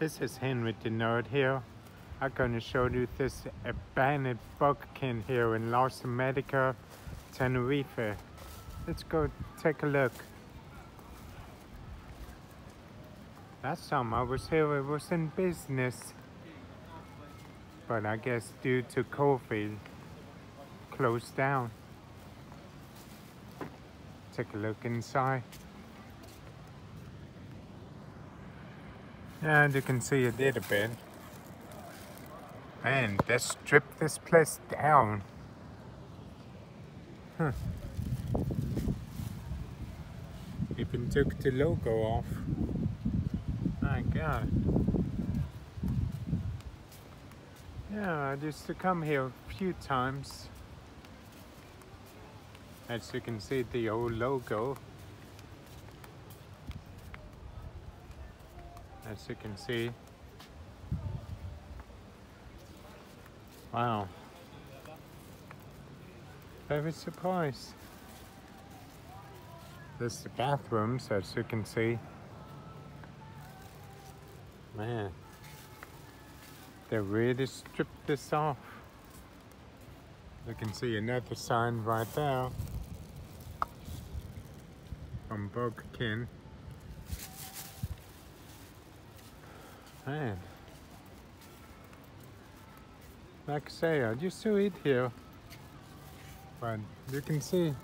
This is Henry the Nerd here. I'm going to show you this abandoned Burger King here in Las Americas, Tenerife. Let's go take a look. Last time I was here, it was in business. But I guess due to COVID, closed down. Take a look inside. And you can see it did a bit. Man, they stripped this place down. Huh. Even took the logo off. My god. Yeah, I used to come here a few times. As you can see, the old logo. As you can see. Wow. Very surprised. This is the bathrooms, as you can see. Man. They really stripped this off. You can see another sign right there. From Burger King. Man. Like I say, I used to eat here. But you can see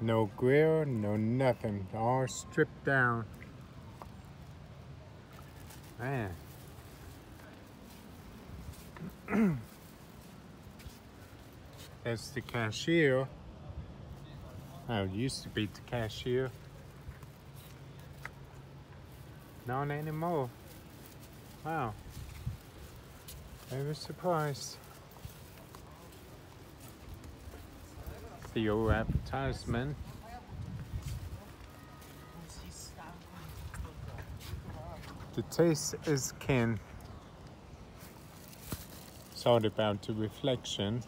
no grill, no nothing. All stripped down. Man. That's the cashier. Oh, used to be the cashier. Not anymore. Wow. I was surprised. The old advertisement. The taste is kin. Sorry about the reflection.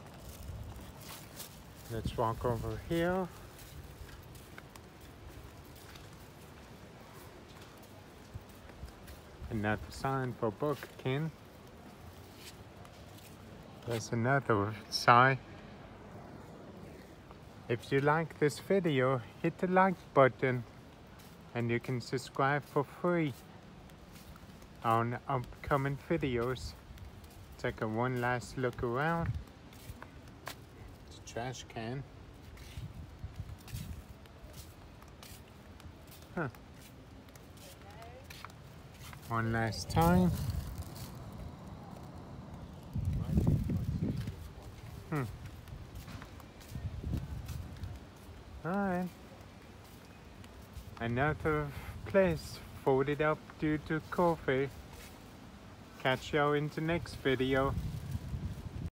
Let's walk over here. Another sign for Burger King. There's another sign. If you like this video, hit the like button and you can subscribe for free on upcoming videos. Take a one last look around. It's a trash can. Huh one last time. Hmm. Alright. Another place folded up due to COVID. Catch y'all in the next video.